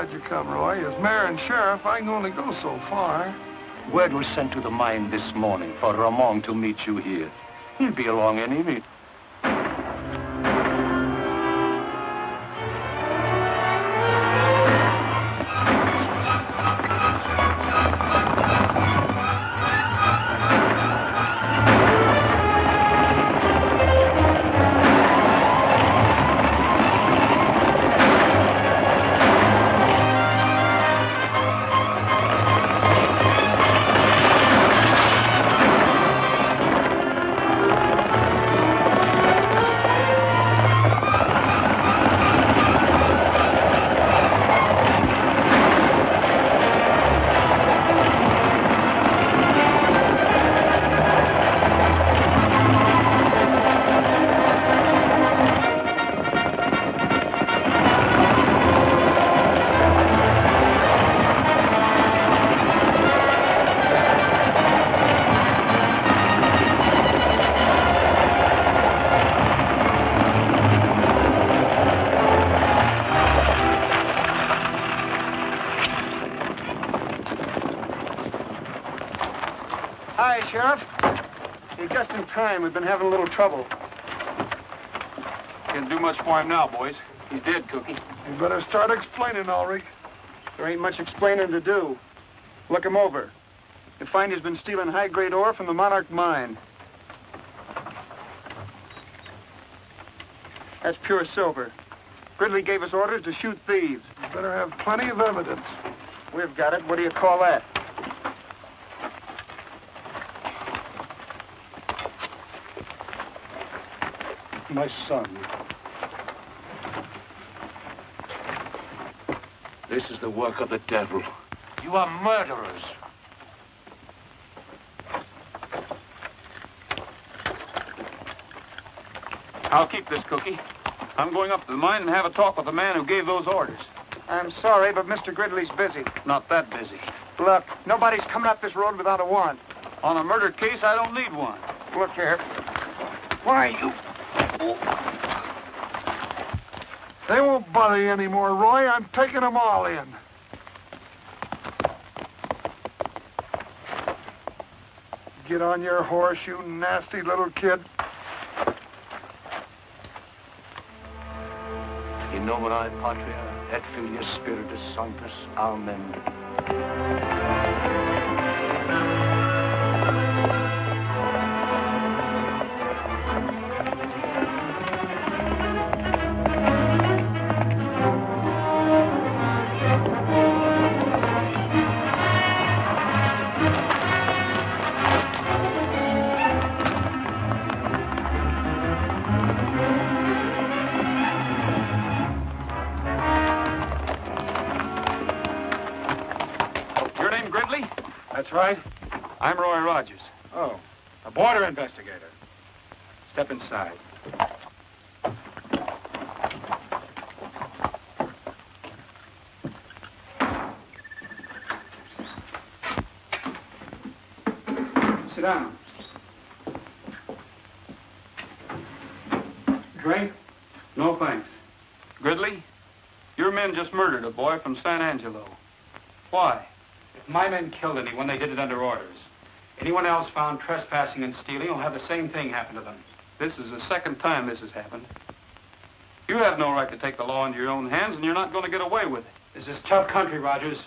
glad you come, Roy. As mayor and sheriff, I can only go so far. Word was sent to the mine this morning for Ramon to meet you here. He'll be along any minute. We've been having a little trouble. Can't do much for him now, boys. He's dead, Cookie. You better start explaining, Ulrich. There ain't much explaining to do. Look him over. You find he's been stealing high-grade ore from the Monarch mine. That's pure silver. Gridley gave us orders to shoot thieves. You better have plenty of evidence. We've got it. What do you call that? My son. This is the work of the devil. You are murderers. I'll keep this, Cookie. I'm going up to the mine and have a talk with the man who gave those orders. I'm sorry, but Mr. Gridley's busy. Not that busy. Look, nobody's coming up this road without a warrant. On a murder case, I don't need one. Look here. Why, you... They won't bother you anymore, Roy. I'm taking them all in. Get on your horse, you nasty little kid. In nomine Patria et Filii Spiritus Sanctus. Amen. A boy from San Angelo. Why? If my men killed anyone, they did it under orders. Anyone else found trespassing and stealing will have the same thing happen to them. This is the second time this has happened. You have no right to take the law into your own hands, and you're not going to get away with it. This is tough country, Rogers.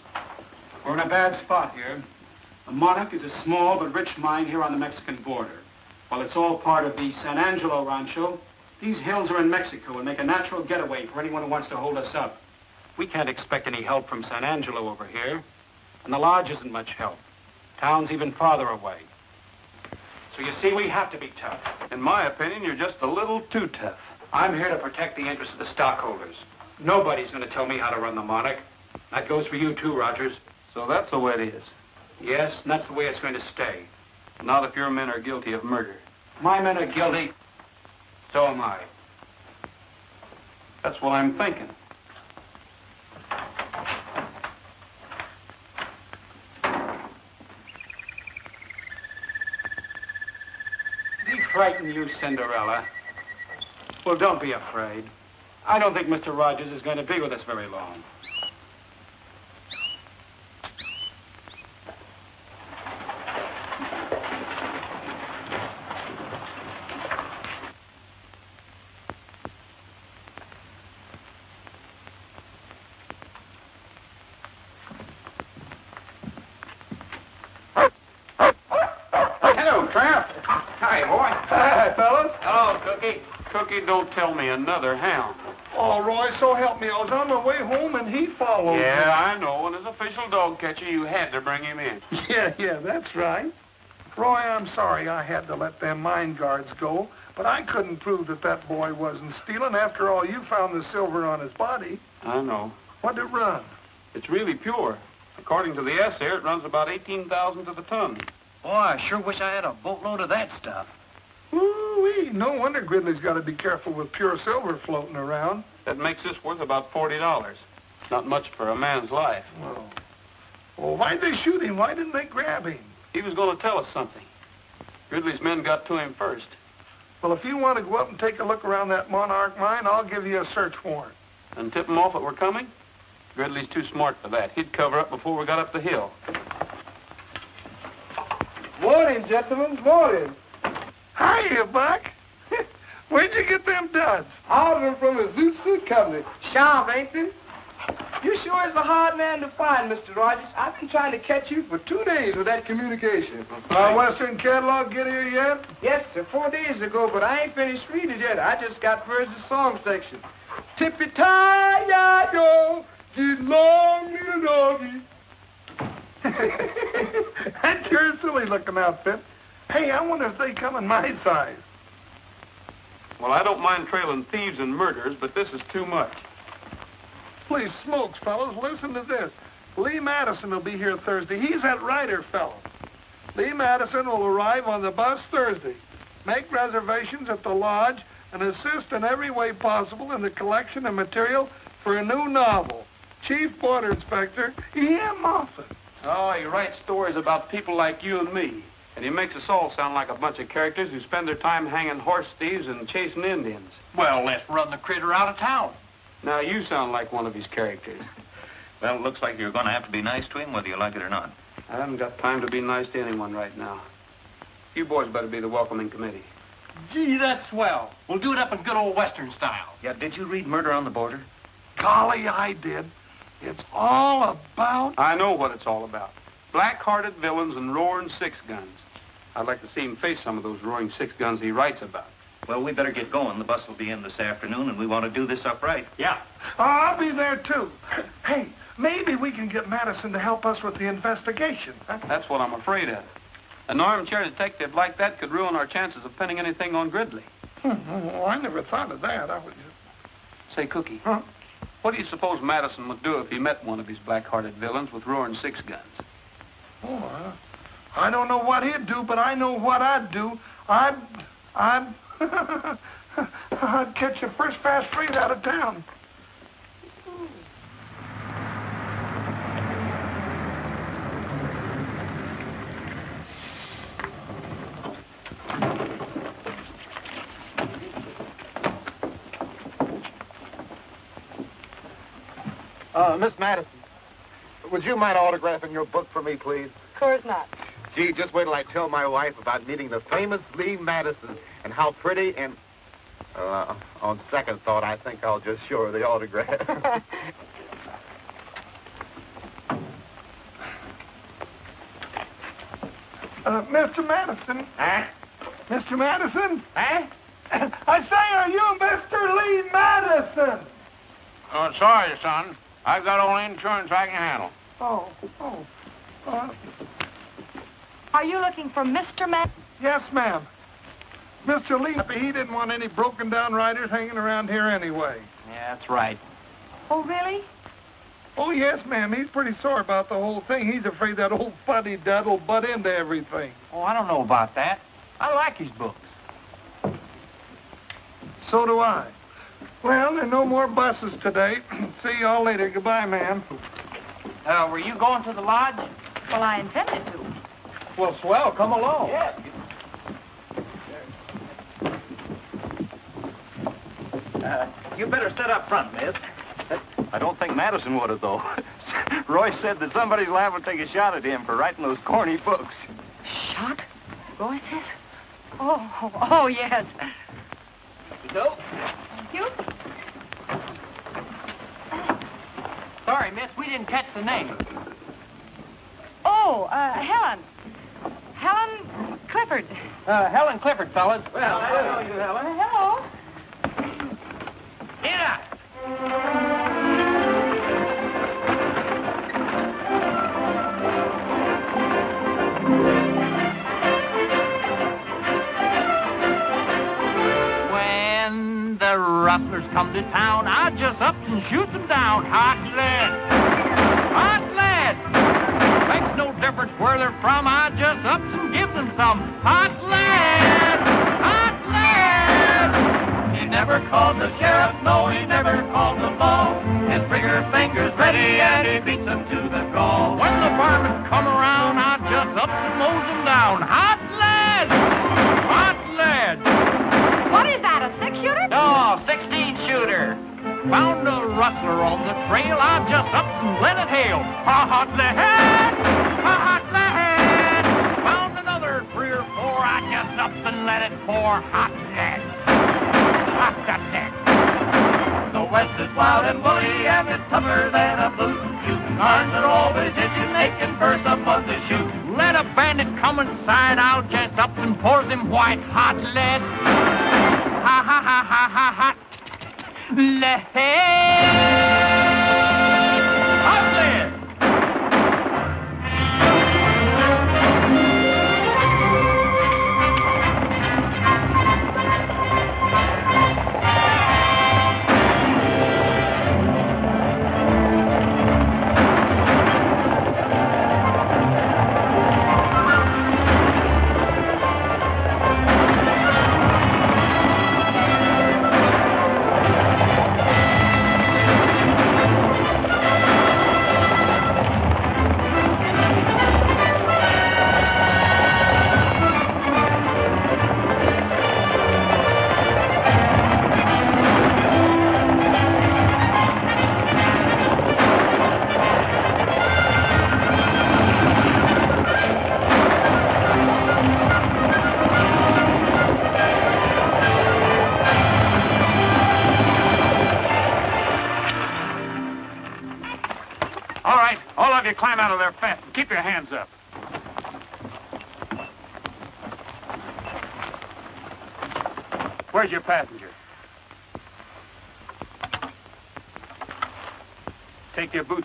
We're in a bad spot here. The Monarch is a small but rich mine here on the Mexican border. While it's all part of the San Angelo Rancho, These hills are in Mexico and make a natural getaway for anyone who wants to hold us up. We can't expect any help from San Angelo over here. And the lodge isn't much help. Town's even farther away. So you see, we have to be tough. In my opinion, you're just a little too tough. I'm here to protect the interests of the stockholders. Nobody's going to tell me how to run the Monarch. That goes for you too, Rogers. So that's the way it is. Yes, and that's the way it's going to stay. Not if your men are guilty of murder. My men are guilty. So am I. That's what I'm thinking. Frighten you, Cinderella? Well, don't be afraid. I don't think Mr. Rogers is going to be with us very long. Hello, Tramp. Hi, boy. Hi, fellas. Hello, Cookie. Cookie, don't tell me another hound. Oh, Roy, so help me. I was on my way home and he followed Yeah, I know. And as official dog catcher, you had to bring him in. Yeah, yeah, that's right. Roy, I'm sorry I had to let them mine guards go, but I couldn't prove that that boy wasn't stealing. After all, you found the silver on his body. I know. What'd it run? It's really pure. According to the assay, it runs about 18,000 to the ton. Boy, I sure wish I had a boatload of that stuff. Ooh-wee, no wonder Gridley's got to be careful with pure silver floating around. That makes this worth about $40. Not much for a man's life. Well, well, why'd they shoot him? Why didn't they grab him? He was going to tell us something. Gridley's men got to him first. Well, if you want to go up and take a look around that Monarch mine, I'll give you a search warrant. And tip him off that we're coming? Gridley's too smart for that. He'd cover up before we got up the hill. Morning, gentlemen. Morning. Hiya, Buck. Where'd you get them duds? Ordered from the Zoot Suit Company. Sharp, ain't they? You sure is a hard man to find, Mr. Rogers. I've been trying to catch you for two days with that communication. Our Western catalog get here yet? Yes, sir, four days ago, but I ain't finished reading it yet. I just got first the song section. Tippy tie ya yo, get long little doggy. That's your silly looking outfit. Hey, I wonder if they come in my size. Well, I don't mind trailing thieves and murderers, but this is too much. Please smokes, fellas, listen to this. Lee Madison will be here Thursday. He's that writer fellow. Lee Madison will arrive on the bus Thursday. Make reservations at the lodge and assist in every way possible in the collection of material for a new novel. Chief Border Inspector E.M. Moffat. Oh, he writes stories about people like you and me. And he makes us all sound like a bunch of characters who spend their time hanging horse thieves and chasing Indians. Well, let's run the critter out of town. Now you sound like one of his characters. Well, it looks like you're going to have to be nice to him, whether you like it or not. I haven't got time to be nice to anyone right now. You boys better be the welcoming committee. Gee, that's swell. We'll do it up in good old Western style. Yeah, did you read Murder on the Border? Golly, I did. It's all about. I know what it's all about. Black-hearted villains and roaring six guns. I'd like to see him face some of those roaring six guns he writes about. Well, we better get going. The bus will be in this afternoon, and we want to do this up right. Yeah. Oh, I'll be there too. Hey, maybe we can get Madison to help us with the investigation. huh? That's what I'm afraid of. An armchair detective like that could ruin our chances of pinning anything on Gridley. Hmm, well, I never thought of that. I was just... Say, Cookie, Huh? what do you suppose Madison would do if he met one of his black-hearted villains with roaring six guns? Oh, uh, I don't know what he'd do, but I know what I'd do. I'd, I'd, I'd catch the first fast freight out of town. Uh, Miss Madison, would you mind autographing your book for me, please? Of course not. Gee, just wait till I tell my wife about meeting the famous Lee Madison and how pretty and... Uh, on second thought, I think I'll just show her the autograph. Uh, Mr. Madison. huh? Mr. Madison. Huh? I say, are you Mr. Lee Madison? Oh, sorry, son. I've got all the insurance I can handle. Oh, oh. Uh, Are you looking for Mr. Matt? yes, ma'am. Mr. Lee, he didn't want any broken down riders hanging around here anyway. Yeah, that's right. Oh, really? Oh, yes, ma'am. He's pretty sore about the whole thing. He's afraid that old fuddy dud will butt into everything. Oh, I don't know about that. I like his books. So do I. Well, there are no more buses today. See y'all later. Goodbye, ma'am. Uh, were you going to the lodge? Well, I intended to. Well, swell. Come along. Yeah. Uh, you better sit up front, miss. I don't think Madison would have, though. Roy said that somebody's liable to take a shot at him for writing those corny books. Shot? Roy says? Oh, oh, oh, yes. So? Thank you. Sorry, miss. We didn't catch the name. Oh, uh, Helen. Helen Clifford. Uh, Helen Clifford, fellas. Well, I know you, Helen. Uh, hello. Yeah. When the rustlers come to town, I just up and shoot them down. Hot lead. Difference where they're from. I just ups and gives them some hot lead. Hot lead. He never called the sheriff, no, he never called the law. His trigger finger's ready and he beats them to the draw. When the varmints come around, I just up and mows them down. Hot lead! Hot lead! What is that, a six-shooter? Oh, 16 shooter. Found a rustler on the trail, I just up and let it hail. Ha hot lead! Hot lead! Found another three or four, I just up and let it pour. Hot lead! Hot lead! The West is wild and woolly and it's tougher than a blue suit. Arms are always itching, aching for someone to shoot. Let a bandit come inside, I'll just up and pour them white hot lead. Ha ha ha ha ha ha. Lead. Hot lead.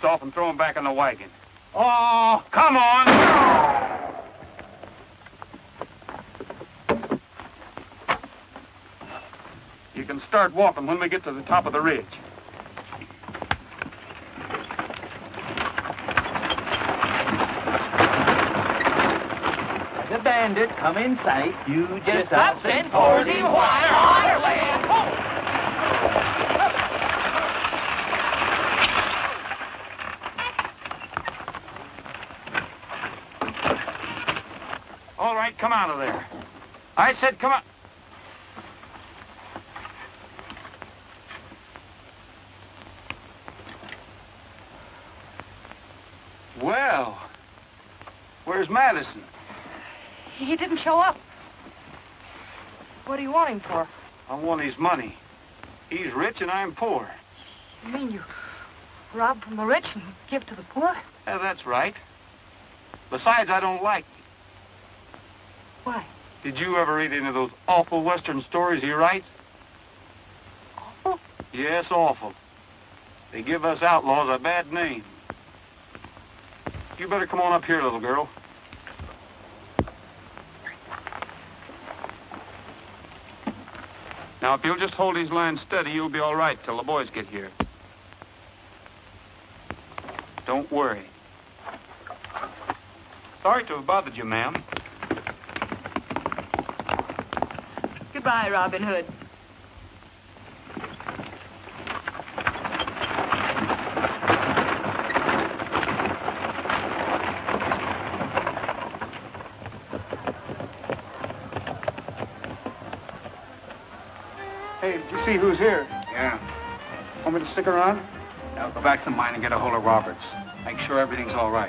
Off and throw them back in the wagon. Oh, come on! You can start walking when we get to the top of the ridge. The bandit come in sight. You just up and pour the water. Water lead. All right, come out of there. I said come out. Well, where's Madison? He didn't show up. What do you want him for? I want his money. He's rich and I'm poor. You mean you rob from the rich and give to the poor? Yeah, that's right. Besides, I don't like. Why? Did you ever read any of those awful Western stories he writes? Awful? Yes, awful. They give us outlaws a bad name. You better come on up here, little girl. Now, if you'll just hold these lines steady, you'll be all right till the boys get here. Don't worry. Sorry to have bothered you, ma'am. Goodbye, Robin Hood. Hey, did you see who's here? Yeah. Want me to stick around? Now go back to the mine and get a hold of Roberts. Make sure everything's all right.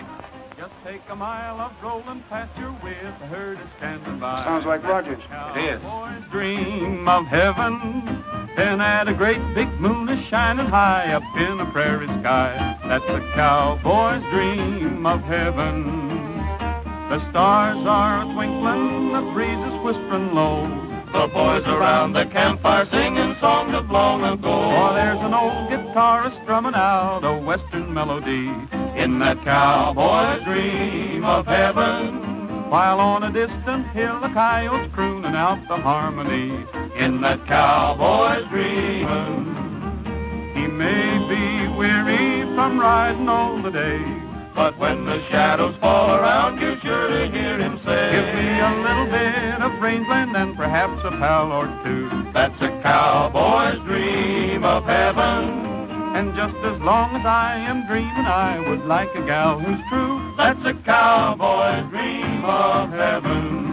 Just take a mile of rolling pasture with a herd is standing by. Sounds like Rogers. It is. Boys dream of heaven, then at a great big moon is shining high up in the prairie sky. That's a cowboy's dream of heaven. The stars are twinkling, the breeze is whispering low. The boys around the campfire singing songs of long ago. Oh, there's an old guitarist strumming out a western melody In that cowboy's dream of heaven. while on a distant hill the coyotes crooning out the harmony. In that cowboy's dream. He may be weary from riding all the day. But when the shadows fall around, you're sure to hear him say, Give me a little bit of rangeland and perhaps a pal or two. That's a cowboy's dream of heaven. And just as long as I am dreaming, I would like a gal who's true. That's a cowboy's dream of heaven.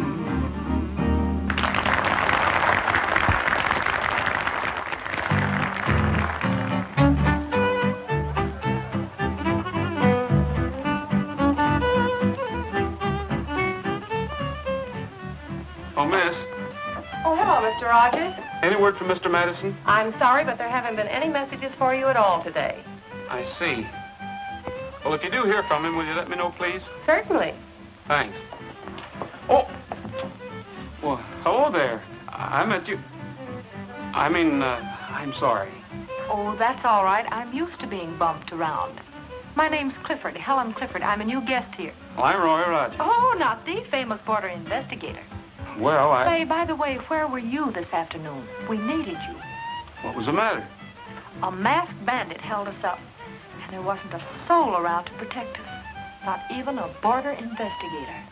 Oh, miss, Oh, hello, Mr. Rogers. Any word from Mr. Madison? I'm sorry, but there haven't been any messages for you at all today. I see. Well, if you do hear from him, will you let me know, please? Certainly. Thanks. Oh! Well, hello there. I I meant you. I mean, uh, I'm sorry. Oh, that's all right. I'm used to being bumped around. My name's Clifford, Helen Clifford. I'm a new guest here. Well, I'm Roy Rogers. Oh, not the famous border investigator. Well, I. Say, by the way, where were you this afternoon? We needed you. What was the matter? A masked bandit held us up, and there wasn't a soul around to protect us. Not even a border investigator.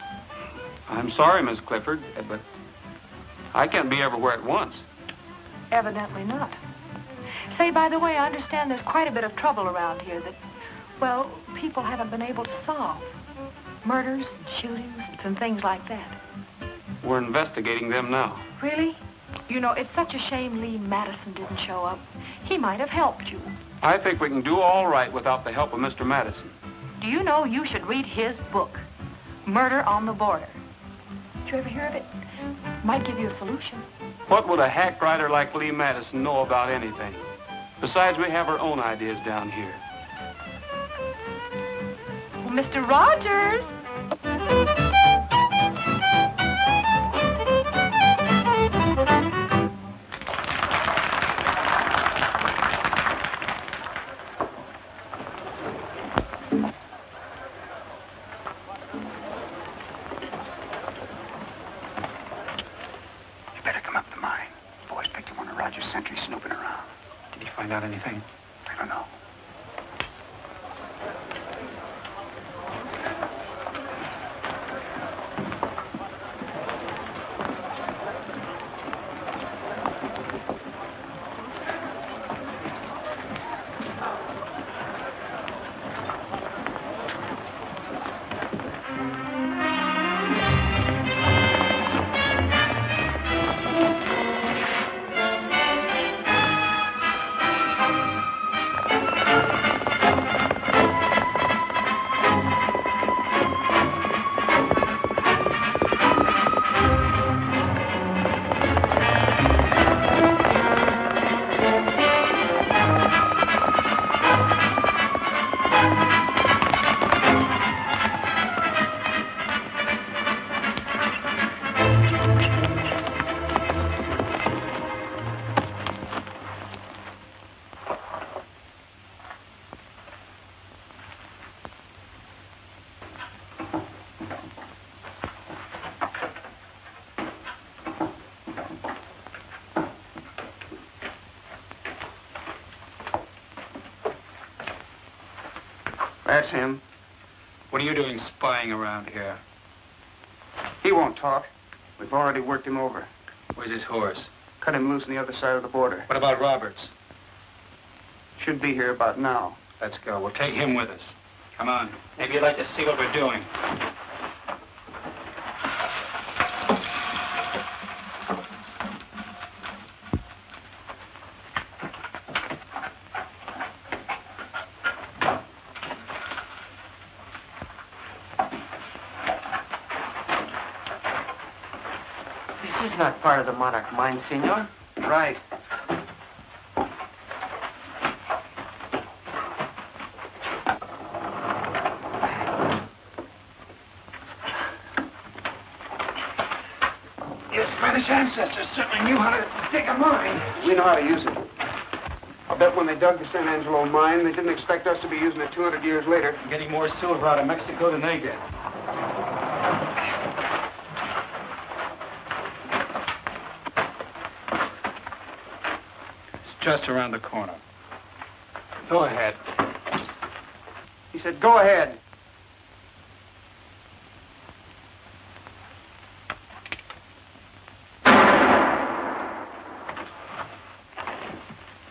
I'm sorry, Miss Clifford, but I can't be everywhere at once. Evidently not. Say, by the way, I understand there's quite a bit of trouble around here that, well, people haven't been able to solve. Murders and shootings and things like that. We're investigating them now. Really? You know, it's such a shame Lee Madison didn't show up. He might have helped you. I think we can do all right without the help of Mr. Madison. Do you know you should read his book, Murder on the Border? Did you ever hear of it? Might give you a solution. What would a hack writer like Lee Madison know about anything? Besides, we have our own ideas down here. Well, Mr. Rogers! Him. What are you doing spying around here? He won't talk. We've already worked him over. Where's his horse? Cut him loose on the other side of the border. What about Roberts? Should be here about now. Let's go. We'll take him with us. Come on. Maybe you'd like to see what we're doing. This is not part of the Monarch mine, senor. Right. Your Spanish ancestors certainly knew how to dig a mine. We know how to use it. I'll bet when they dug the San Angelo mine, they didn't expect us to be using it 200 years later. Getting more silver out of Mexico than they did. It's just around the corner. Go ahead. He said, go ahead.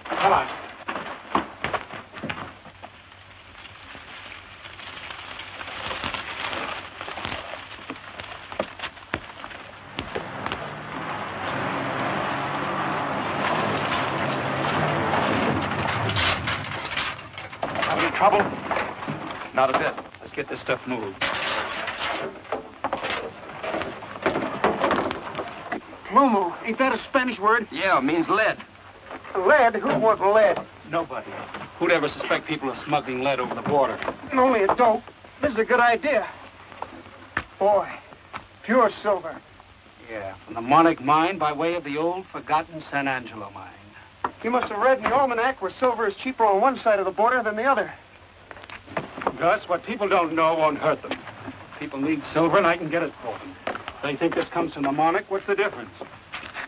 Come on. Having trouble? Not a bit. Let's get this stuff moved. Mumu, ain't that a Spanish word? Yeah, it means lead. Lead? Who wants lead? Nobody. Who'd ever suspect people of smuggling lead over the border? Only a dope. This is a good idea. Boy, pure silver. Yeah, from the Monarch mine by way of the old forgotten San Angelo mine. You must have read in the almanac where silver is cheaper on one side of the border than the other. Gus, what people don't know won't hurt them. People need silver, and I can get it for them. They think this comes from the Monarch. What's the difference?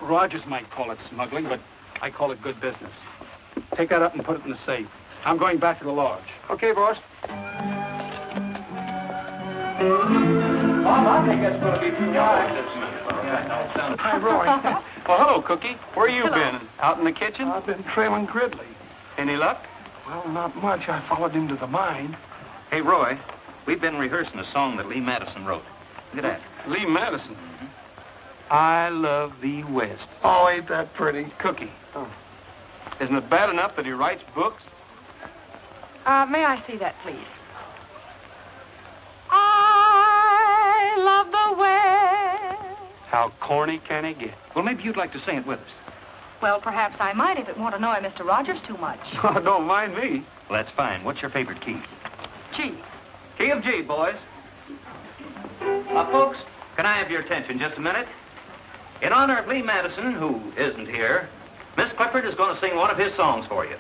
Rogers might call it smuggling, but I call it good business. Take that up and put it in the safe. I'm going back to the lodge. Okay, boss. Bob, I think that's going to be too high. Hi, Roy. Well, hello, Cookie. Where you been? Out in the kitchen? I've been trailing Gridley. Any luck? Well, not much. I followed him to the mine. Hey, Roy, we've been rehearsing a song that Lee Madison wrote. Look at that. Lee Madison. I love thee West. Oh, ain't that pretty? Cookie. Oh. Isn't it bad enough that he writes books? Uh, may I see that, please? I love the West. How corny can he get? Well, maybe you'd like to sing it with us. Well, perhaps I might if it won't annoy Mr. Rogers too much. Oh, don't mind me. Well, that's fine. What's your favorite key? Gee. Key of G, boys. Uh, folks, can I have your attention just a minute? In honor of Lee Madison, who isn't here, Miss Clifford is going to sing one of his songs for you.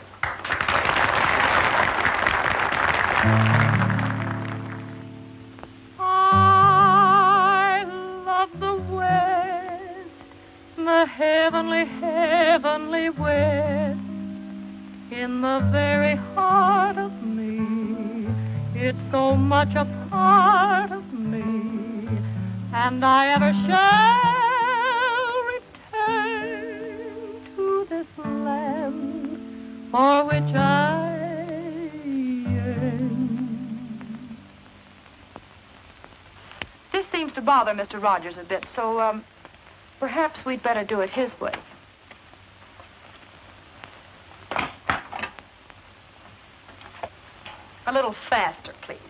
I love the West, the heavenly, heavenly West. In the very heart of it's so much a part of me, and I ever shall return to this land for which I yearn. This seems to bother Mr. Rogers a bit, so, um, perhaps we'd better do it his way. Little faster, please.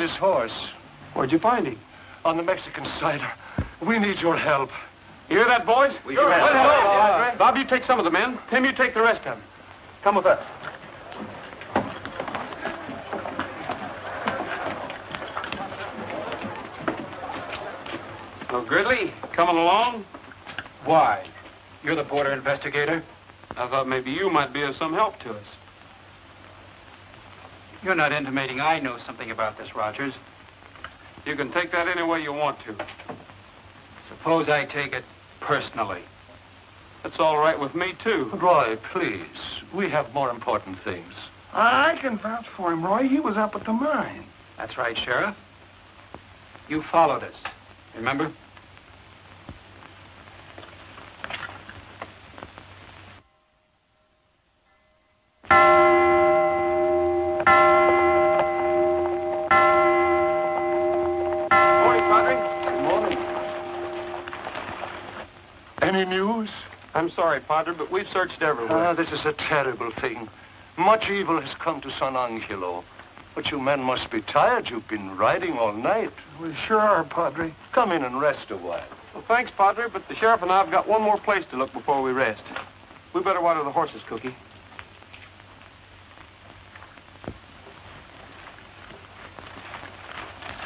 Found his horse. Where'd you find him? On the Mexican side. We need your help. You hear that, boys? We sure. can. Well, hello, Bob, you take some of the men. Tim, you take the rest of them. Come with us. Well, Gridley, coming along? Why? You're the border investigator? I thought maybe you might be of some help to us. You're not intimating I know something about this, Rogers. You can take that any way you want to. Suppose I take it personally. That's all right with me, too. Roy, please. We have more important things. I can vouch for him, Roy. He was up at the mine. That's right, Sheriff. You followed us. Remember? Sorry, Padre, but we've searched everywhere. Ah, this is a terrible thing. Much evil has come to San Angelo. But you men must be tired. You've been riding all night. We sure are, Padre. Come in and rest a while. Well, thanks, Padre, but the sheriff and I have got one more place to look before we rest. We better water the horses, Cookie.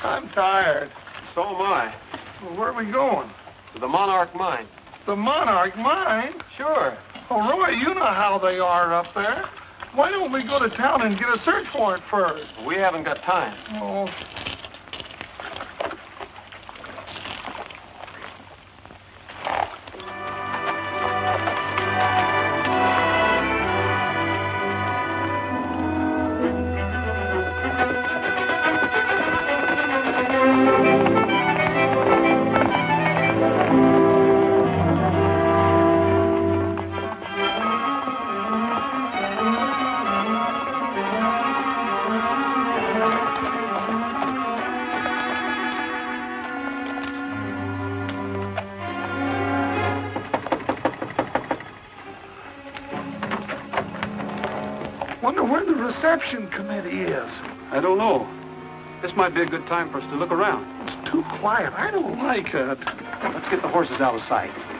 I'm tired. So am I. Well, where are we going? To the Monarch Mine. The Monarch Mine? Sure. Oh, Roy, you know how they are up there. Why don't we go to town and get a search warrant first? We haven't got time. Oh, might be a good time for us to look around. It's too quiet. I don't like it. Let's get the horses out of sight.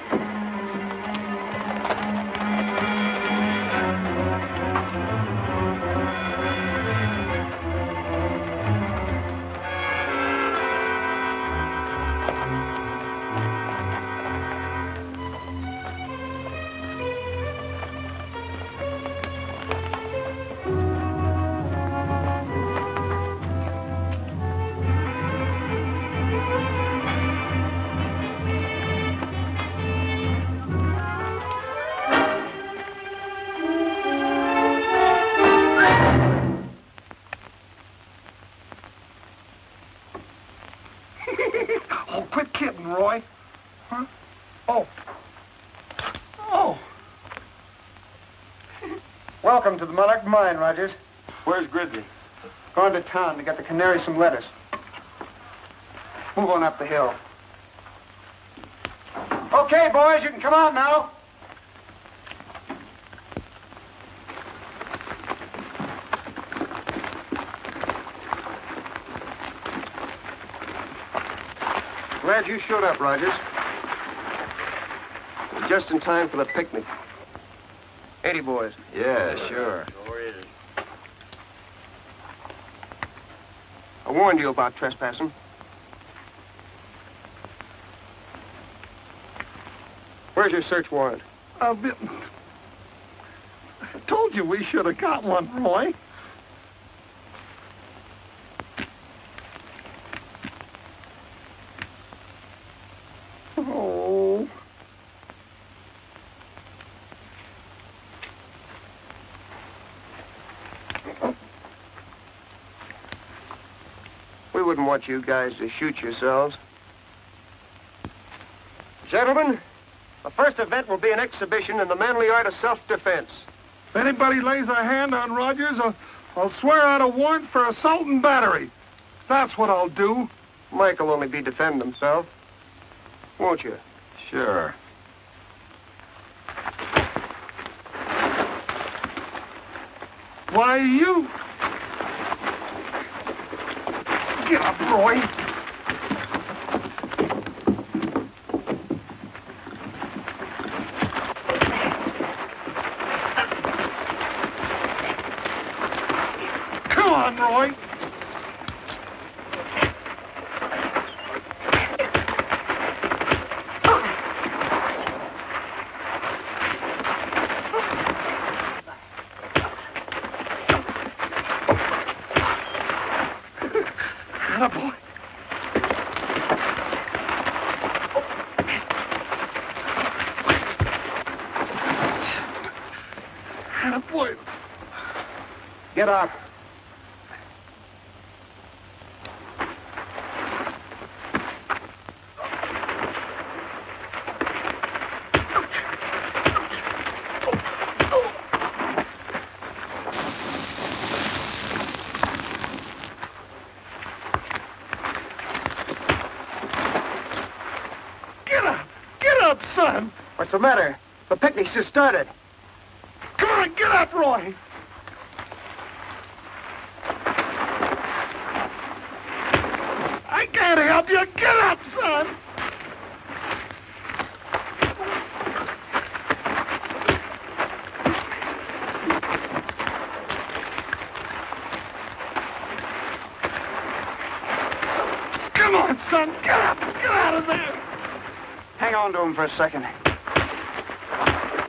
Welcome to the Monarch Mine, Rogers. Where's Gridley? Going to town to get the canary some lettuce. Move on up the hill. Okay, boys, you can come on now. Glad you showed up, Rogers. Just in time for the picnic. Eddie boys. Yeah, sure. I warned you about trespassing. Where's your search warrant? Uh, A bit... I told you we should have got one, Roy. Oh. We wouldn't want you guys to shoot yourselves. Gentlemen, the first event will be an exhibition in the manly art of self-defense. If anybody lays a hand on Rogers, I'll, I'll swear out a warrant for assault and battery. That's what I'll do. Mike will only be defending himself. Won't you? Sure. Why, you... Get up, Roy. Come on, Roy. Get up. Get up, son. What's the matter? The picnic's just started. Come on, get up, Roy. I can't help you. Get up, son. Come on, son. Get up. Get out of there. Hang on to him for a second.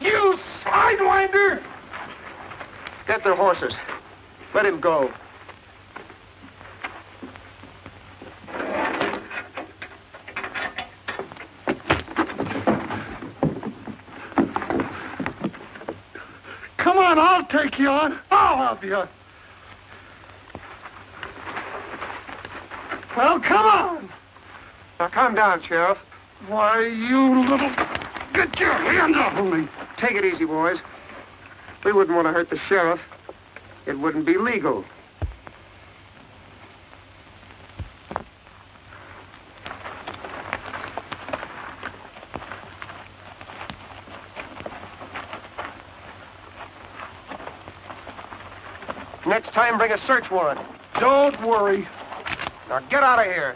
You sidewinder. Get their horses. Let him go. Come on, I'll take you on. I'll help you. Well, come on. Now, calm down, Sheriff. Why, you little... Get your hand off of me. Take it easy, boys. We wouldn't want to hurt the sheriff. It wouldn't be legal. Next time, bring a search warrant. Don't worry. Now get out of here.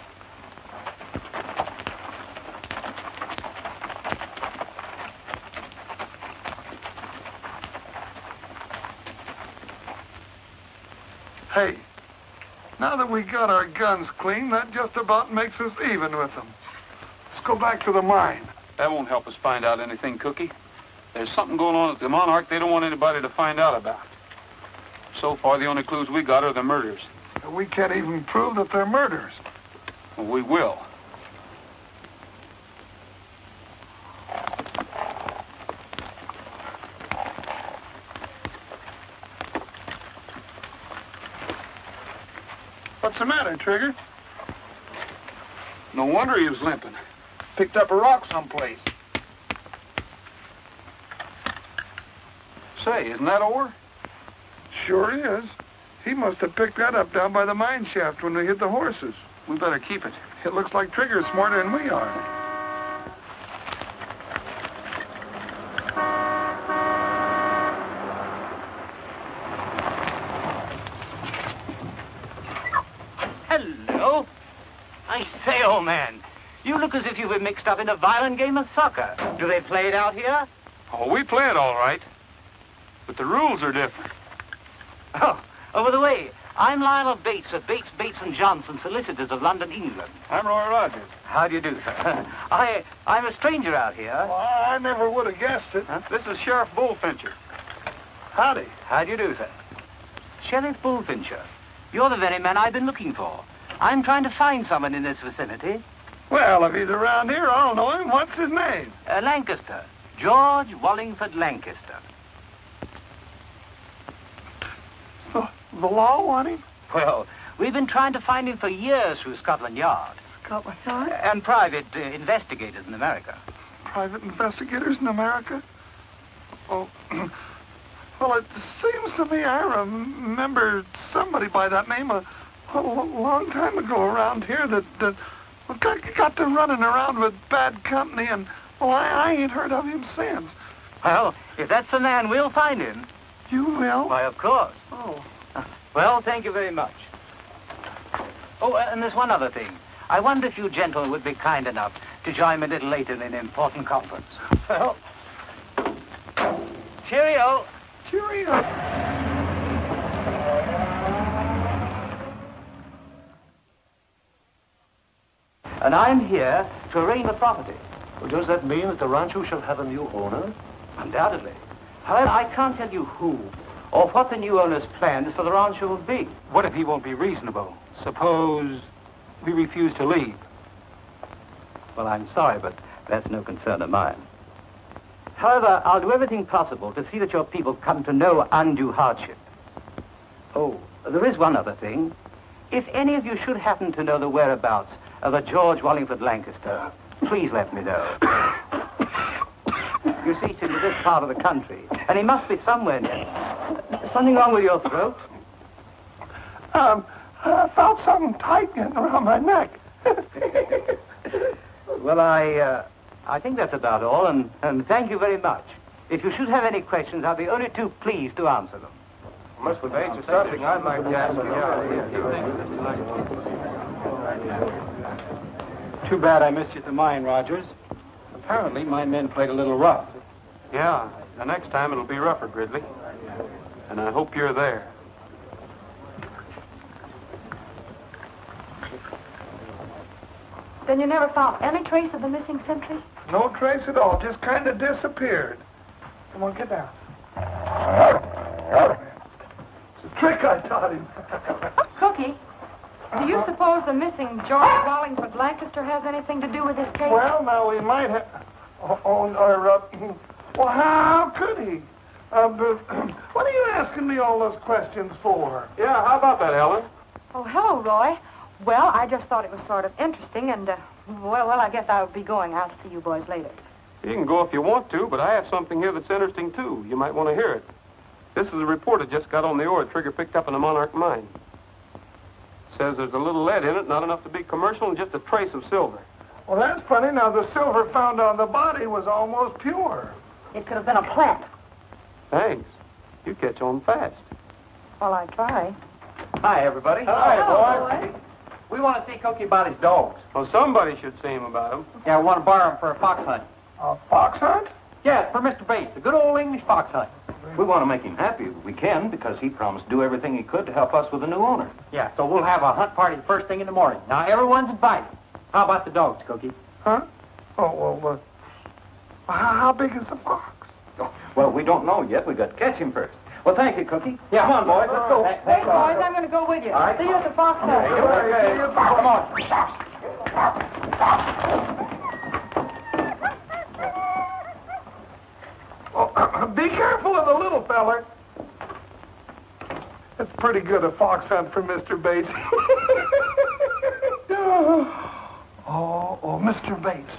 Hey, now that we got our guns clean, that just about makes us even with them. Let's go back to the mine. That won't help us find out anything, Cookie. There's something going on at the Monarch they don't want anybody to find out about. So far, the only clues we got are the murders. We can't even prove that they're murders. Well, we will. What's the matter, Trigger? No wonder he was limping. Picked up a rock someplace. Say, isn't that ore? Sure is. He must have picked that up down by the mine shaft when we hit the horses. We better keep it. It looks like Trigger's smarter than we are. Hello. I say, old man, you look as if you've mixed up in a violent game of soccer. Do they play it out here? Oh, we play it all right. But the rules are different. Oh, over the way, I'm Lionel Bates of Bates, Bates and Johnson, solicitors of London, England. I'm Roy Rogers. How do you do, sir? I, I'm a stranger out here. Well, I never would have guessed it. This is Sheriff Bullfincher. Howdy. How do you do, sir? Sheriff Bullfincher. You're the very man I've been looking for. I'm trying to find someone in this vicinity. Well, if he's around here, I'll know him. What's his name? Uh, Lancaster. George Wallingford Lancaster. The, the law want him? Well, we've been trying to find him for years through Scotland Yard. Scotland Yard? And private uh, investigators in America. Private investigators in America? Oh, well, it seems to me I remember somebody by that name a, a long time ago around here that, that well, got, got to running around with bad company, and well, I, I ain't heard of him since. Well, if that's the man, we'll find him. You will? Why, of course. Oh. Well, thank you very much. Oh, uh, and there's one other thing. I wonder if you gentlemen would be kind enough to join me a little later in an important conference. Well, cheerio. Cheerio. And I'm here to arraign the property. Does that mean that the rancho shall have a new owner? Undoubtedly. However, I can't tell you who or what the new owner's plans for the rancho will be. What if he won't be reasonable? Suppose we refuse to leave. Well, I'm sorry, but that's no concern of mine. However, I'll do everything possible to see that your people come to no undue hardship. Oh, there is one other thing. If any of you should happen to know the whereabouts of a George Wallingford Lancaster, please let me know. You see, he's in this part of the country, and he must be somewhere near. Something wrong with your throat? Um, I felt something tightening around my neck. Well, I, uh, I think that's about all, and, and thank you very much. If you should have any questions, I'll be only too pleased to answer them. Mr. Bates, it's something I'd like to ask you. Too bad I missed you at the mine, Rogers. Apparently, my men played a little rough. Yeah, the next time it'll be rougher, Gridley. And I hope you're there. Then you never found any trace of the missing sentry? No trace at all. Just kind of disappeared. Come on, get down. It's a trick I taught him. Cookie, do you suppose the missing George Wallingford Lancaster has anything to do with this case? Well, now we might have. Oh, oh, or, uh, well, how could he? Uh, but, what are you asking me all those questions for? Yeah, how about that, Ellen? Oh, hello, Roy. Well, I just thought it was sort of interesting, and, uh, well, well, I guess I'll be going. I'll see you boys later. You can go if you want to, but I have something here that's interesting, too. You might want to hear it. This is a report that just got on the ore Trigger picked up in the Monarch mine. Says there's a little lead in it, not enough to be commercial, and just a trace of silver. Well, that's funny. Now, the silver found on the body was almost pure. It could have been a plant. Thanks. You catch on fast. Well, I try. Hi, everybody. Hi, boy. We want to see Cookie about his dogs. Well, somebody should see him about him. Yeah, we want to borrow him for a fox hunt. A fox hunt? Yeah, for Mr. Bates, the good old English fox hunt. We want to make him happy if we can because he promised to do everything he could to help us with the new owner. Yeah, so we'll have a hunt party the first thing in the morning. Now, everyone's invited. How about the dogs, Cookie? Huh? Oh, well, uh, how, how big is the fox? Well, we don't know yet. We've got to catch him first. Well, thank you, Cookie. Yeah. Come on, boys. Let's go. Hey, boys, I'm going to go with you. All right. See you at the fox hunt. Come on. Be careful of the little feller. That's pretty good a fox hunt for Mr. Bates. oh, oh, Mr. Bates.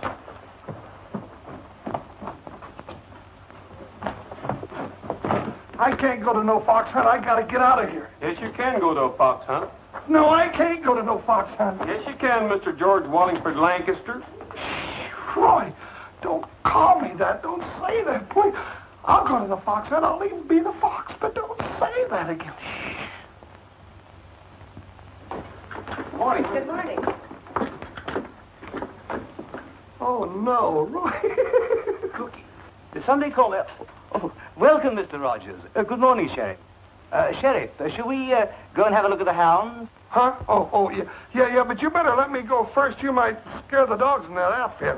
I can't go to no fox hunt. I gotta get out of here. Yes, you can go to a fox hunt. No, I can't go to no fox hunt. Yes, you can, Mr. George Wallingford Lancaster. Roy, don't call me that. Don't say that, please. I'll go to the fox hunt. I'll even be the fox, but don't say that again. Morning. Good morning. Oh, no, Roy. Cookie. Did somebody call that? Oh, Welcome, Mr. Rogers. Uh, good morning, Sheriff. Uh, Sheriff, uh, shall we uh, go and have a look at the hounds? Huh? Oh, oh, yeah, yeah, yeah. But you better let me go first. You might scare the dogs in that outfit.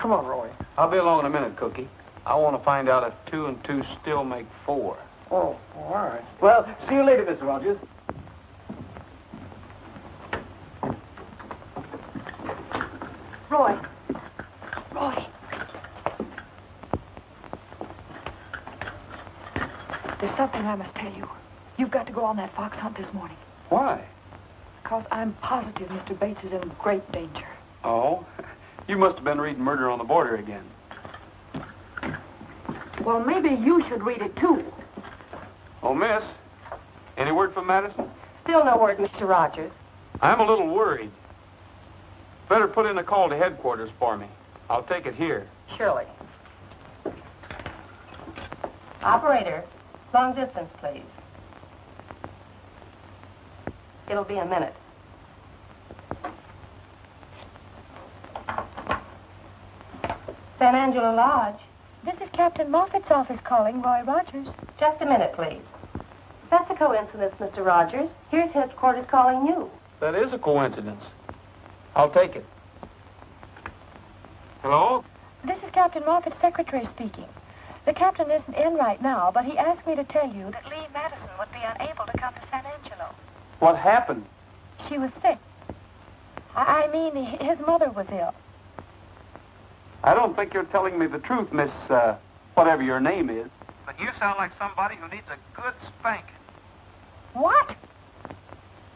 Come on, Roy. I'll be along in a minute, Cookie. I want to find out if two and two still make four. Oh, all right. Well, see you later, Mr. Rogers. Roy. Roy. There's something I must tell you. You've got to go on that fox hunt this morning. Why? Because I'm positive Mr. Bates is in great danger. Oh, you must have been reading Murder on the Border again. Well, maybe you should read it, too. Oh, miss, any word from Madison? Still no word, Mr. Rogers. I'm a little worried. Better put in a call to headquarters for me. I'll take it here. Surely. Operator, long distance, please. It'll be a minute. San Angelo Lodge. This is Captain Moffat's office calling, Roy Rogers. Just a minute, please. That's a coincidence, Mr. Rogers. Here's headquarters calling you. That is a coincidence. I'll take it. Hello? This is Captain Moffat's secretary speaking. The captain isn't in right now, but he asked me to tell you that Lee Madison would be unable to come to San Angelo. What happened? She was sick. I, I mean, his mother was ill. I don't think you're telling me the truth, Miss, uh, whatever your name is. But you sound like somebody who needs a good spanking. What?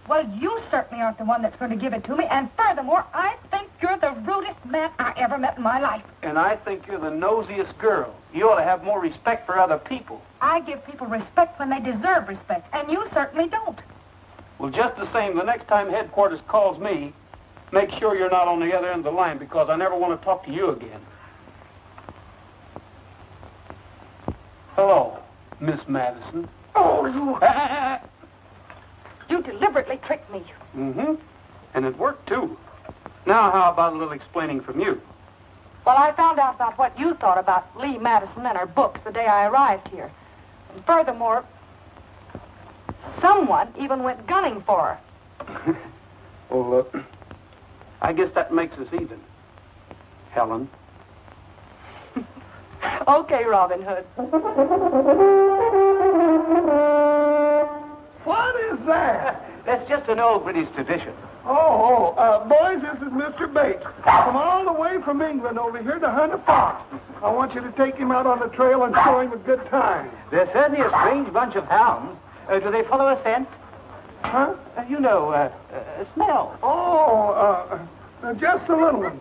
Well, you certainly aren't the one that's going to give it to me. And furthermore, I think you're the rudest man I ever met in my life. And I think you're the nosiest girl. You ought to have more respect for other people. I give people respect when they deserve respect, and you certainly don't. Well, just the same, the next time headquarters calls me, make sure you're not on the other end of the line because I never want to talk to you again. Hello, Miss Madison. Oh, you... you deliberately tricked me. Mm-hmm. And it worked, too. Now, how about a little explaining from you? Well, I found out about what you thought about Lee Madison and her books the day I arrived here. And furthermore, someone even went gunning for her. Well, uh, I guess that makes us even. Helen. Okay, Robin Hood. What is that? That's just an old British tradition. Oh, oh, uh, boys, this is Mr. Bates. Come all the way from England over here to hunt a fox. I want you to take him out on the trail and show him a good time. They're certainly a strange bunch of hounds. Uh, do they follow a scent? Huh? Uh, you know, uh, uh, smell. Oh, uh, uh, just a little one.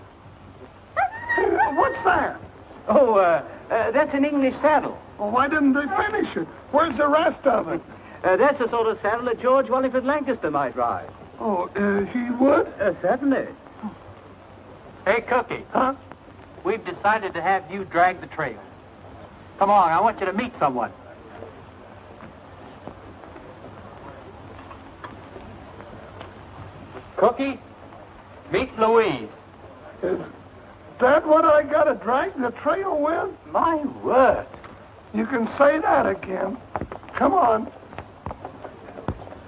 What's that? Oh, uh, uh, that's an English saddle. Well, why didn't they finish it? Where's the rest of it? Uh, that's the sort of saddle that George Wallingford Lancaster might ride. Oh, uh, he would? Uh, certainly. Hey, Cookie. Huh? We've decided to have you drag the trail. Come on, I want you to meet someone. Cookie, meet Louise. Is that what I got to drag the trail with? My word. You can say that again. Come on.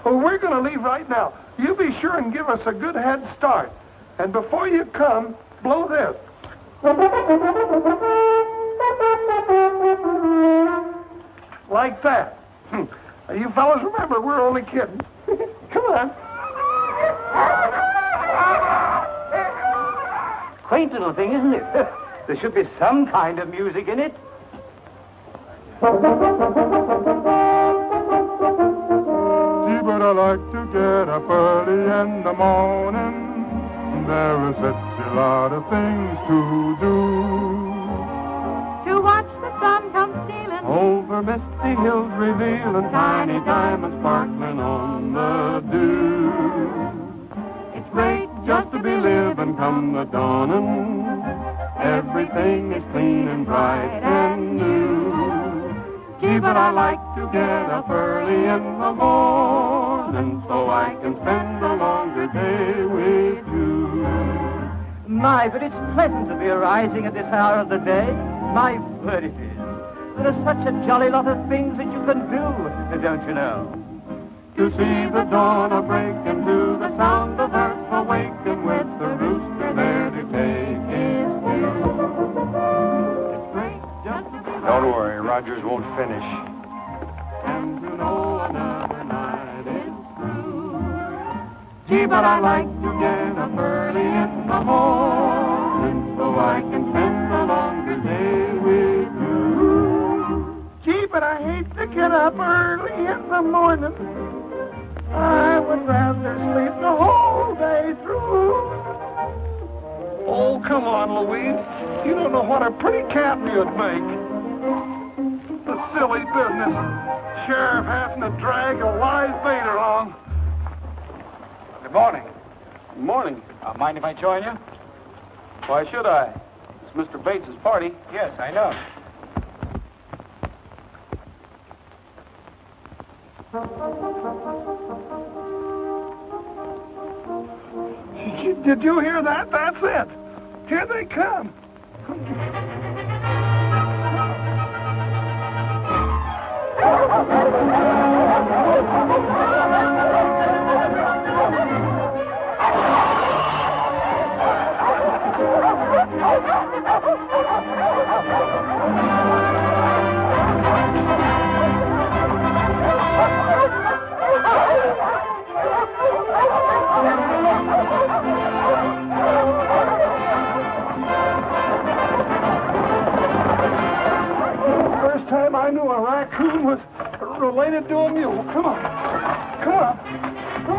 Well, we're going to leave right now. You be sure and give us a good head start. And before you come, blow this. Like that. Hmm. You fellas remember, we're only kidding. come on. Quaint little thing, isn't it? there should be some kind of music in it. Gee, but I like to get up early in the morning. There is such a lot of things to do. To watch the sun come stealing. Over misty hills revealing tiny diamonds sparkling on the dew. It's great just to be living come the dawning. Everything is clean and bright and new. Gee, but I like to get up early in the morning so I can spend a longer day with you. My, but it's pleasant to be arising at this hour of the day. My word, it is. There are such a jolly lot of things that you can do, don't you know? To see the dawn a break and to the sound of earth awaken worry, Rogers won't finish. and to know another night is through. Gee, but I like to get up early in the morning so I can spend a longer day with you. Gee, but I hate to get up early in the morning. I would rather sleep the whole day through. Oh, come on, Louise. You don't know what a pretty cat you'd make. The silly business. Sheriff having to drag a live bait along. Good morning. Good morning. Uh, mind if I join you? Why should I? It's Mr. Bates's party. Yes, I know. Did you hear that? That's it. Here they come. I knew a raccoon was related to a mule. Come on. Come on. Come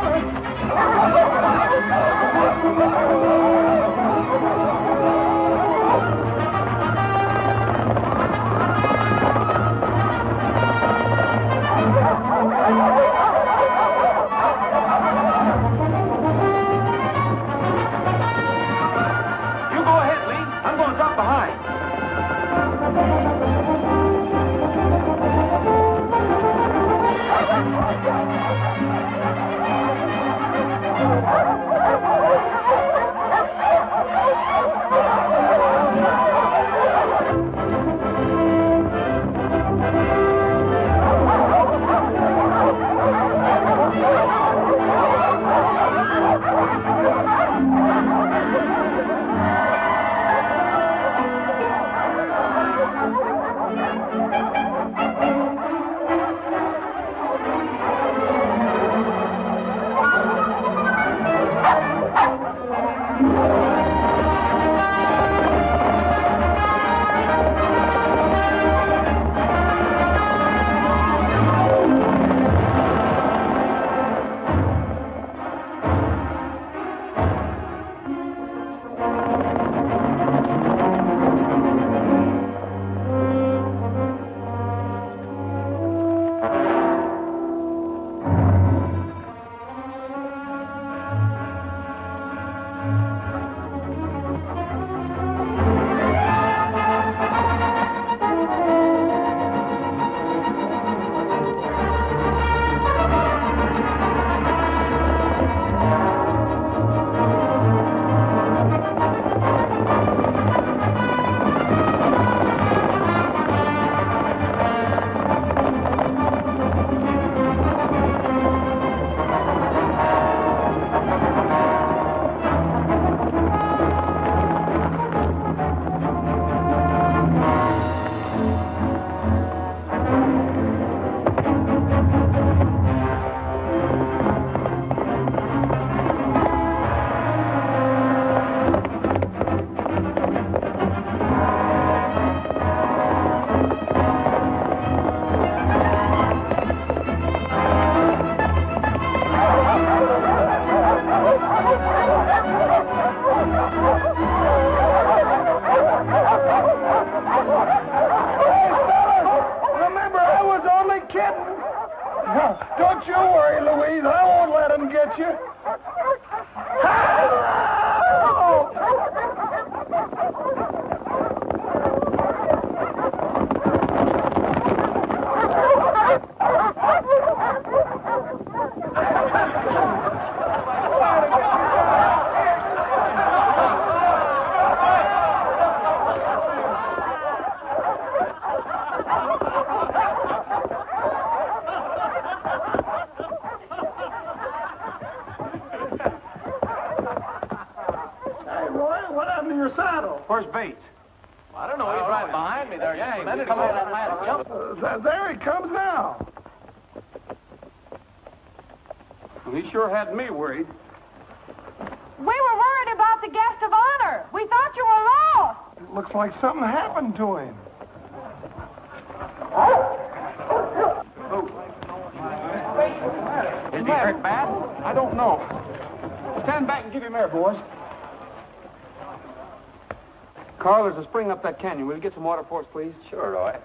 You Where's Bates? I don't know. He's right behind me there. Yeah, Just a come ago. on, that lad jumped. Uh, th- there he comes now. Well, he sure had me worried. We were worried about the guest of honor. We thought you were lost. It looks like something happened to him. Oh. Is he hurt bad? I don't know. Stand back and give him air, boys. Carl, there's a spring up that canyon. Will you get some water for us, please? Sure, Roy.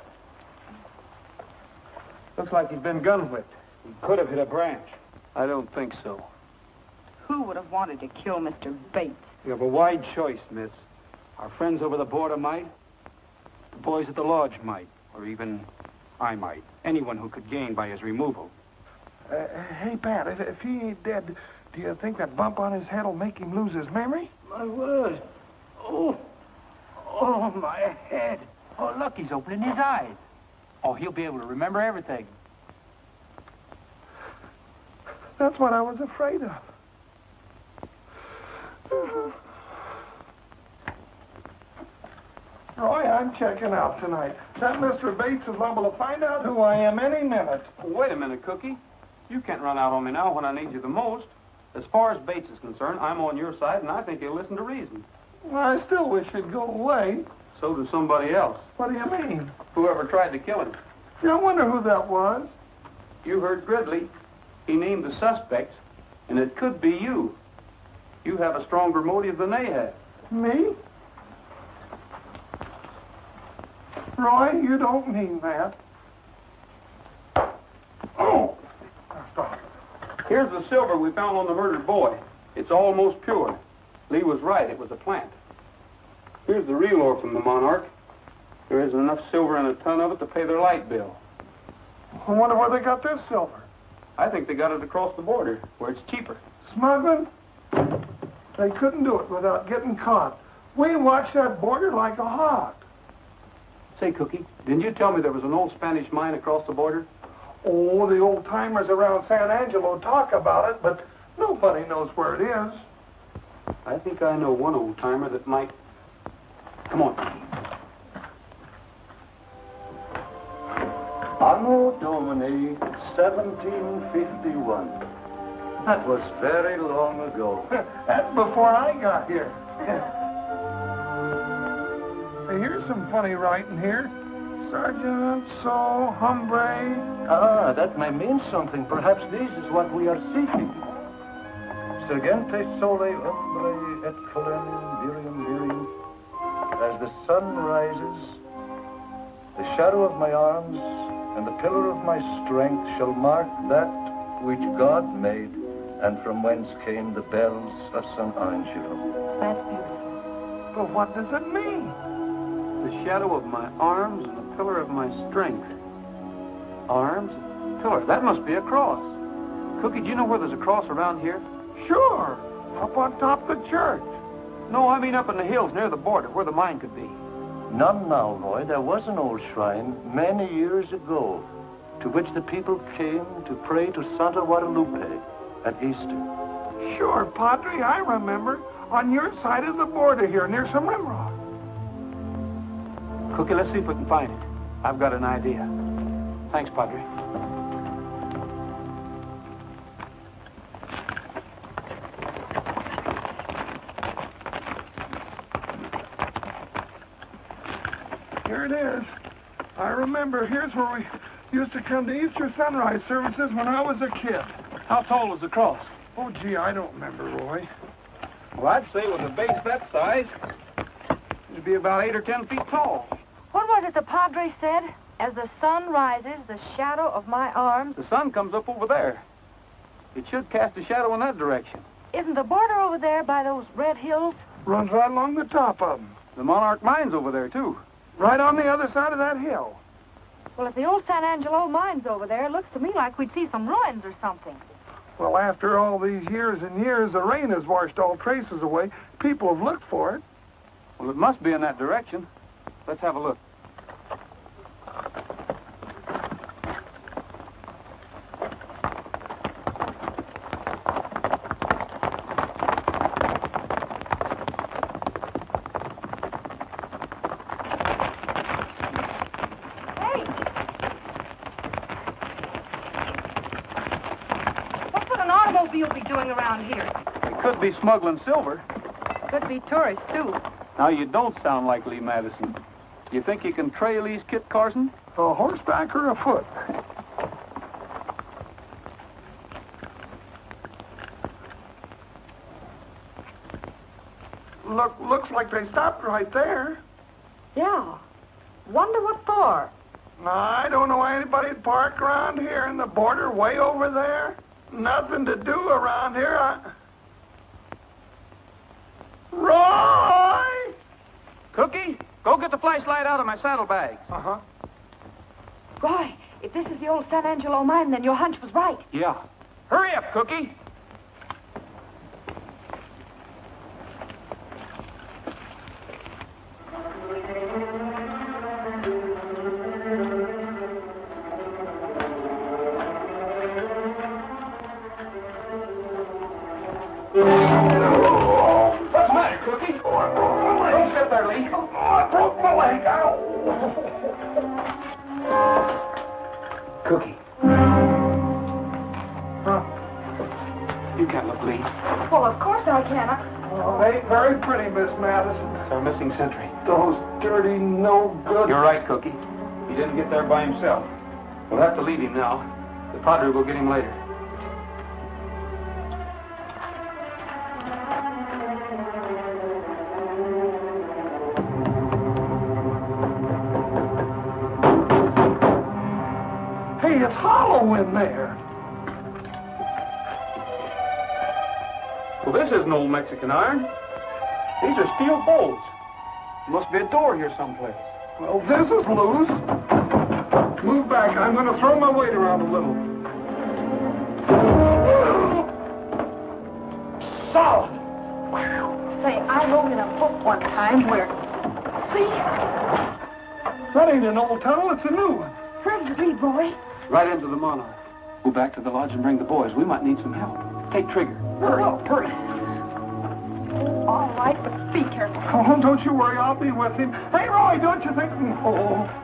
Looks like he's been gun whipped. He could have hit a branch. I don't think so. Who would have wanted to kill Mr. Bates? You have a wide choice, miss. Our friends over the border might. The boys at the lodge might. Or even I might. Anyone who could gain by his removal. Uh, hey, Pat, if, if he ain't dead, do you think that bump on his head will make him lose his memory? My word. Oh. Oh, my head. Oh, look, he's opening his eyes. Oh, he'll be able to remember everything. That's what I was afraid of. Roy, I'm checking out tonight. That Mr. Bates is liable to find out who I am any minute. Wait a minute, Cookie. You can't run out on me now when I need you the most. As far as Bates is concerned, I'm on your side, and I think he'll listen to reason. I still wish he'd go away. So does somebody else. What do you mean? Whoever tried to kill him. Yeah, I wonder who that was. You heard Gridley. He named the suspects, and it could be you. You have a stronger motive than they have. Me? Roy, you don't mean that. Oh! Now stop. Here's the silver we found on the murdered boy. It's almost pure. Lee was right. It was a plant. Here's the real ore from the Monarch. There isn't enough silver in a ton of it to pay their light bill. I wonder where they got this silver. I think they got it across the border, where it's cheaper. Smuggling? They couldn't do it without getting caught. We watched that border like a hawk. Say, Cookie, didn't you tell me there was an old Spanish mine across the border? Oh, the old timers around San Angelo talk about it, but nobody knows where it is. I think I know one old timer that might. Come on. Anno Domini 1751. That was very long ago. That's before I got here. Hey, here's some funny writing here. Sergeant, so, hombre. Ah, that may mean something. Perhaps this is what we are seeking. Sergente sole hombre et colem virium virium. As the sun rises, the shadow of my arms and the pillar of my strength shall mark that which God made and from whence came the bells of San Angelo. That's beautiful. But what does it mean? The shadow of my arms and the pillar of my strength. Arms, pillar. That must be a cross. Cookie, do you know where there's a cross around here? Sure. Up on top of the church. No, I mean up in the hills near the border, where the mine could be. None now, Roy. There was an old shrine many years ago to which the people came to pray to Santa Guadalupe at Easter. Sure, Padre, I remember. On your side of the border here, near some rimrock. Cookie, let's see if we can find it. I've got an idea. Thanks, Padre. Here it is. I remember. Here's where we used to come to Easter sunrise services when I was a kid. How tall was the cross? Oh, gee, I don't remember, Roy. Well, I'd say with a base that size, it'd be about eight or ten feet tall. What was it the Padre said? As the sun rises, the shadow of my arms. The sun comes up over there. It should cast a shadow in that direction. Isn't the border over there by those red hills? Runs right along the top of them. The Monarch Mine's over there, too. Right on the other side of that hill. Well, if the old San Angelo mine's over there, it looks to me like we'd see some ruins or something. Well, after all these years and years, the rain has washed all traces away. People have looked for it. Well, it must be in that direction. Let's have a look. Mobile be doing around here? He could be smuggling silver. Could be tourists, too. Now, you don't sound like Lee Madison. You think you can trail these Kit Carson? A horseback or afoot? Look, looks like they stopped right there. Yeah. Wonder what for? I don't know anybody'd park around here in the border way over there. Nothing to do around here. I... Roy! Cookie, go get the flashlight out of my saddlebags. Uh-huh. Roy, if this is the old San Angelo mine, then your hunch was right. Yeah. Hurry up, Cookie. There by himself. We'll have to leave him now. The padre will get him later. Hey, it's hollow in there. Well, this isn't old Mexican iron. These are steel bolts. Must be a door here someplace. Well, this is loose. Move back. I'm going to throw my weight around a little. Solid. Say, I wrote in a book one time where... See? That ain't an old tunnel. It's a new one. Where did you read, Roy? Right into the monarch. Go back to the lodge and bring the boys. We might need some help. Take Trigger. Hurry, oh, hurry. All right, but be careful. Oh, don't you worry. I'll be with him. Hey, Roy, don't you think... Oh.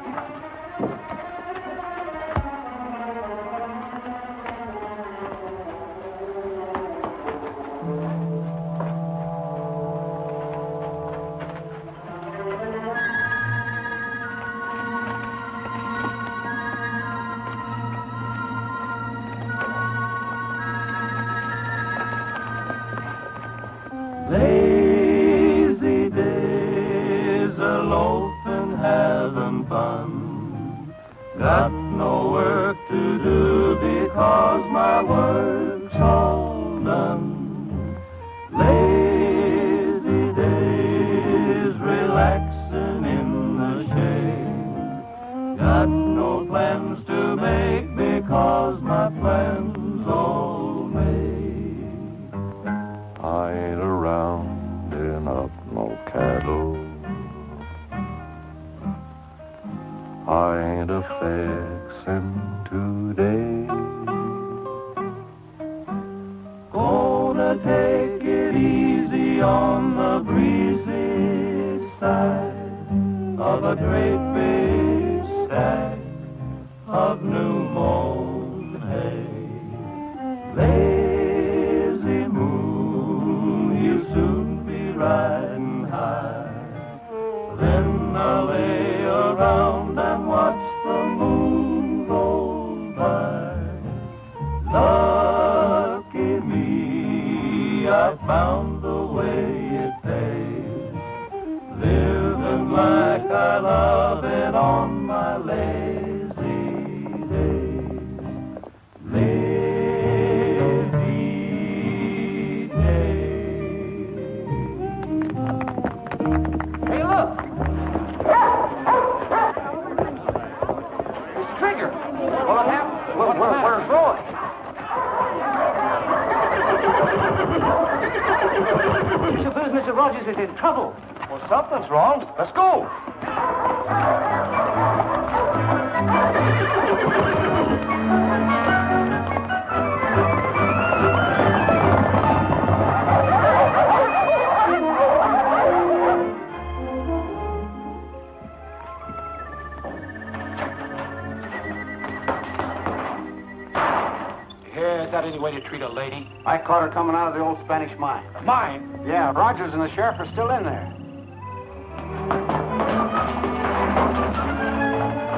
The old Spanish mine. Mine? Yeah, Rogers and the sheriff are still in there.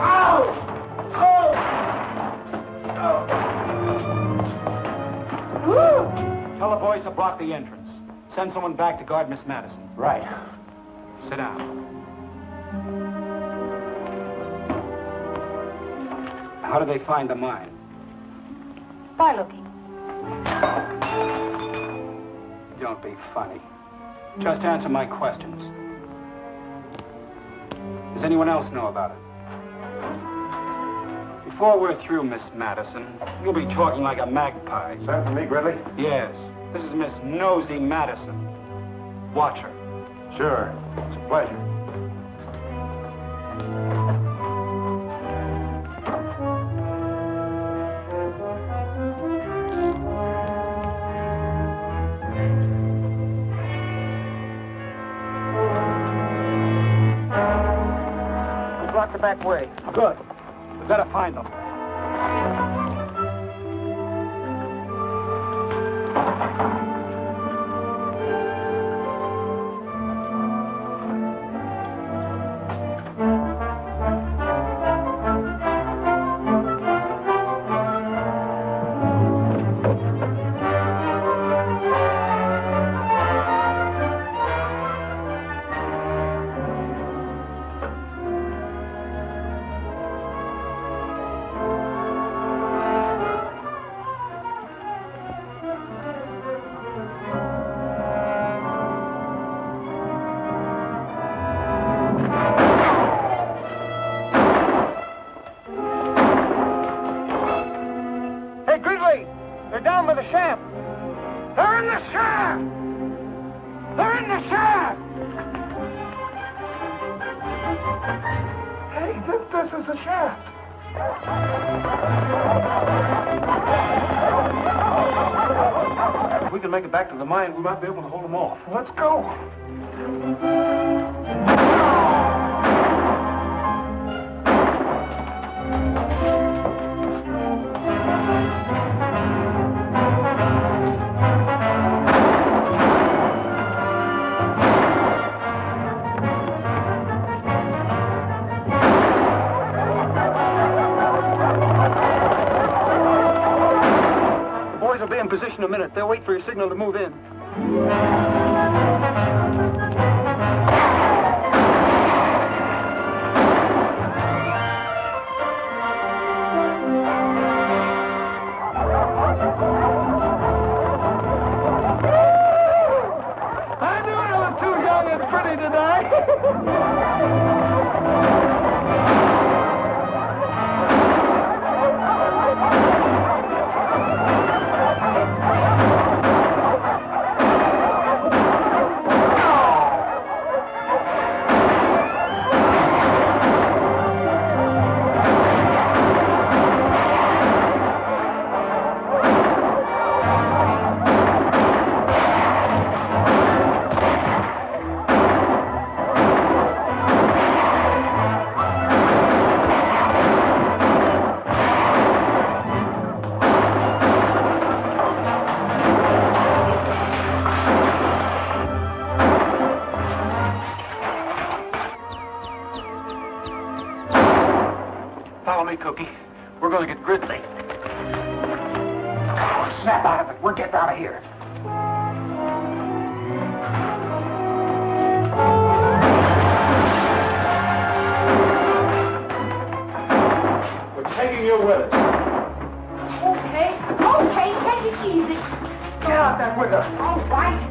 Ow! Oh! Oh! Tell the boys to block the entrance. Send someone back to guard Miss Madison. Right. Sit down. How did they find the mine? By looking. Don't be funny. Just answer my questions. Does anyone else know about it? Before we're through, Miss Madison, you'll be talking like a magpie. Is that for me, Gridley? Yes. This is Miss Nosy Madison. Watch her. Sure. It's a pleasure. Back way. Good. We better find them. Let's go. The boys will be in position in a minute. They'll wait for your signal to move in. Snap out of it. We're getting out of here. We're taking you with us. Okay, okay, take it easy. Get out that window. All right.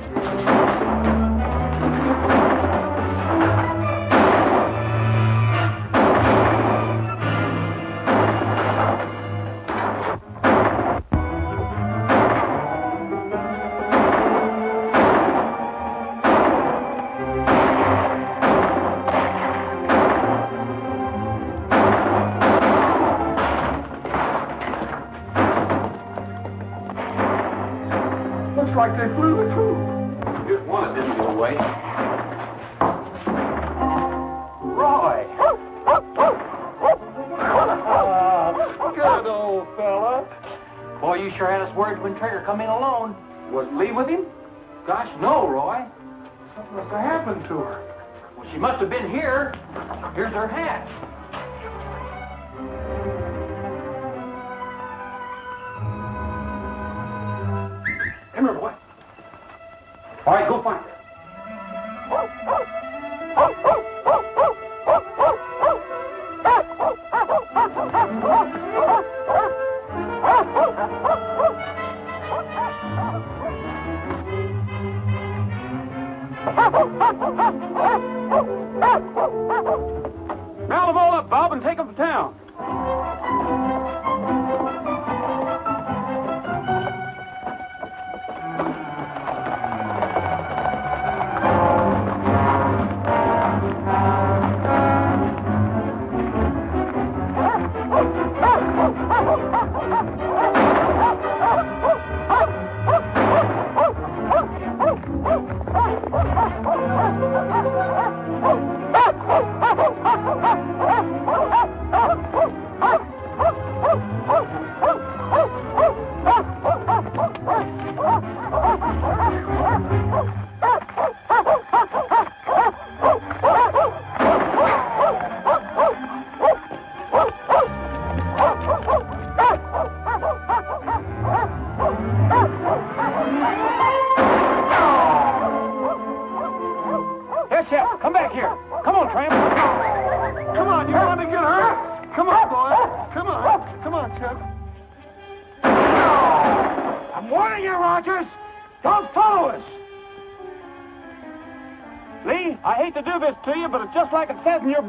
and your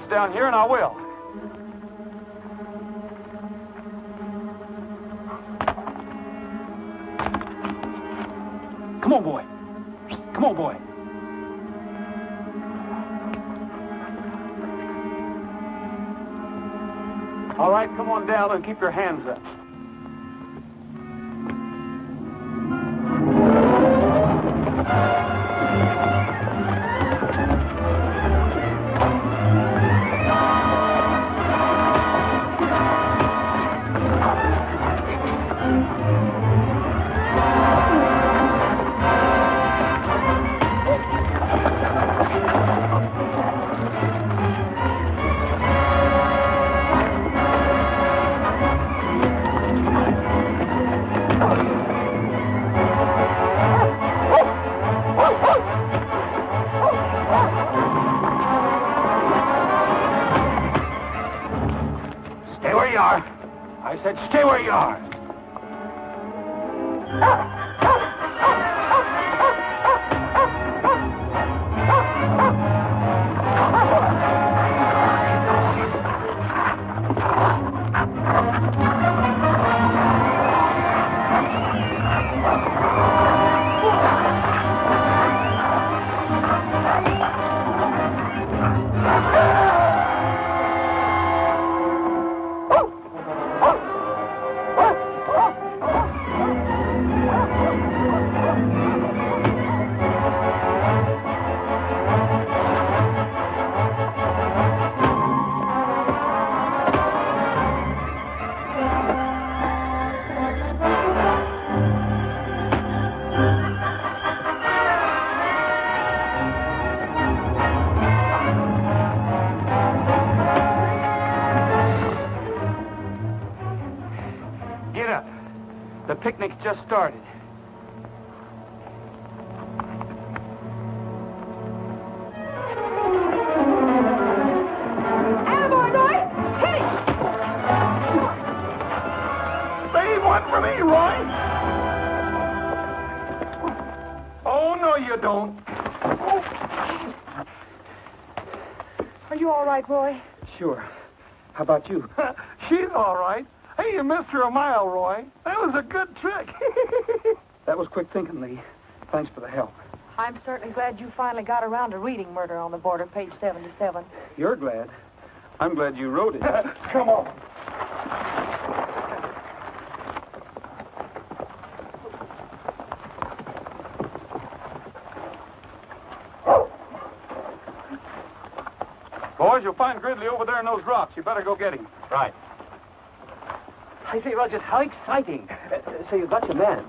down here, and I will. Come on, boy. Come on, boy. All right, come on down and keep your hands up. You don't. Are you all right, Roy? Sure. How about you? She's all right. Hey, you missed her a mile, Roy. That was a good trick. That was quick thinking, Lee. Thanks for the help. I'm certainly glad you finally got around to reading Murder on the Border, page 77. You're glad. I'm glad you wrote it. Come on. Boys, you'll find Gridley over there in those rocks. You better go get him. Right. I say, Rogers, how exciting. Uh, so you got your man.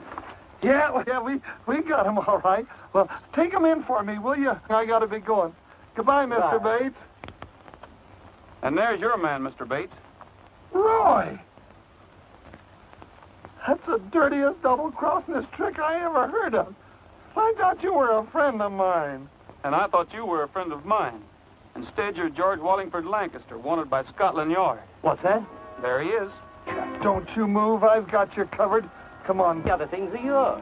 Yeah, well, yeah, we we got him all right. Well, take him in for me, will you? I got to be going. Goodbye, Mr. Bates. And there's your man, Mr. Bates. Roy! That's the dirtiest double-crossing trick I ever heard of. I thought you were a friend of mine. And I thought you were a friend of mine. Instead, you're George Wallingford Lancaster, wanted by Scotland Yard. What's that? There he is. Don't you move. I've got you covered. Come on. The other things are yours.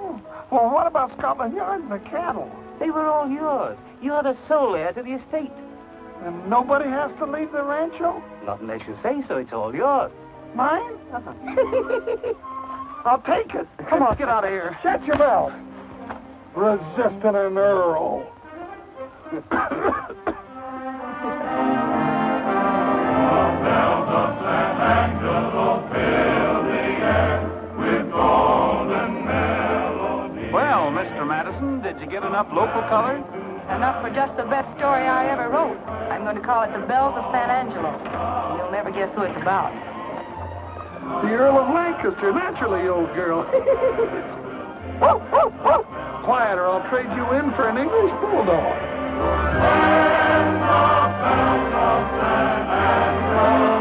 Oh, well, what about Scotland Yard and the cattle? They were all yours. You're the sole heir to the estate. And nobody has to leave the rancho? Not unless you say so. It's all yours. Mine? I'll take it. Come on, get out of here. Shut your mouth. Resisting an earl. Well, Mr. Madison, did you get enough local color? Enough for just the best story I ever wrote. I'm going to call it The Bells of San Angelo. You'll never guess who it's about. The Earl of Lancaster, naturally, old girl. Quiet, or I'll trade you in for an English bulldog. When the bells of Bethlehem